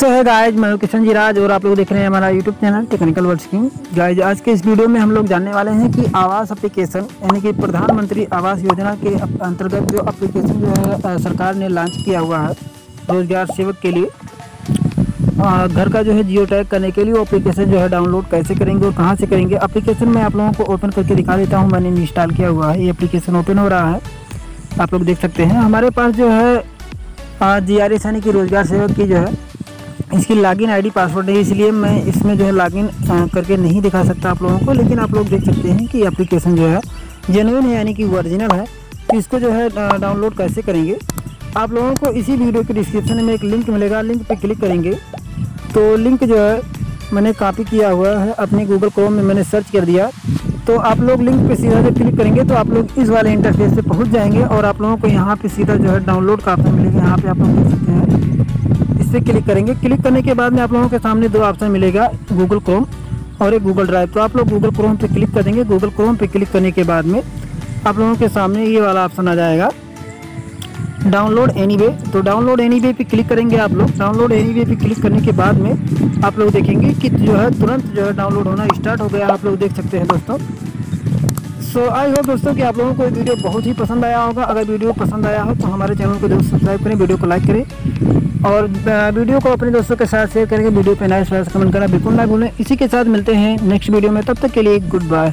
सो है गाइज़ मैं किशन जी राज और आप लोग देख रहे हैं हमारा YouTube channel technical world king guys आज के इस वीडियो में हम लोग जानने वाले हैं कि आवास एप्लीकेशन यानी कि प्रधानमंत्री आवास योजना के अंतर्गत जो एप्लीकेशन जो है सरकार ने लॉन्च किया हुआ है, रोज़गार सेवक के लिए। घर का जो है जियो टैग करने के लिए वो अप्लीकेशन जो है डाउनलोड कैसे करेंगे और कहाँ से करेंगे अप्लीकेशन मैं आप लोगों को ओपन करके दिखा देता हूँ। मैंने इंस्टॉल किया हुआ है, ये अप्लीकेशन ओपन हो रहा है। आप लोग देख सकते हैं। हमारे पास जो है जी आर एस यानी कि रोज़गार सेवक की जो है इसकी लॉगिन आईडी पासवर्ड है, इसलिए मैं इसमें जो है लॉगिन करके नहीं दिखा सकता आप लोगों को, लेकिन आप लोग देख सकते हैं कि एप्लीकेशन जो है जेनविन है, यानी कि ओरिजिनल है। तो इसको जो है डाउनलोड कैसे करेंगे? आप लोगों को इसी वीडियो के डिस्क्रिप्शन में एक लिंक मिलेगा लिंक पर क्लिक करेंगे। तो लिंक जो है, मैंने कॉपी किया हुआ है, अपने गूगल क्रोम में मैंने सर्च कर दिया। तो आप लोग लिंक पे सीधा जब क्लिक करेंगे तो आप लोग इस वाले इंटरफेस पे पहुँच जाएँगे और आप लोगों को यहाँ पे सीधा जो है डाउनलोड का ऑप्शन मिलेगा, यहाँ पे आप लोग देख सकते हैं। पर क्लिक करेंगे। क्लिक करने के बाद में आप लोगों के सामने दो ऑप्शन मिलेगा गूगल क्रोम और एक गूगल ड्राइव तो आप लोग गूगल क्रोम पे क्लिक कर देंगे। गूगल क्रोम पे क्लिक करने के बाद में आप लोगों के सामने ये वाला ऑप्शन आ जाएगा डाउनलोड एनी वे तो डाउनलोड एनी वे पे क्लिक करेंगे आप लोग। डाउनलोड एनी वे पे क्लिक करने के बाद में आप लोग देखेंगे कि जो है तुरंत जो है डाउनलोड होना स्टार्ट हो गया। आप लोग देख सकते हैं दोस्तों। सो आई होप दोस्तों कि आप लोगों को ये वीडियो बहुत ही पसंद आया होगा। अगर वीडियो पसंद आया हो तो हमारे चैनल को ज़रूर सब्सक्राइब करें, वीडियो को लाइक करें। और वीडियो को अपने दोस्तों के साथ शेयर करके वीडियो पर नाइस कमेंट करना बिल्कुल ना भूलें। इसी के साथ मिलते हैं नेक्स्ट वीडियो में। तब तक के लिए गुड बाय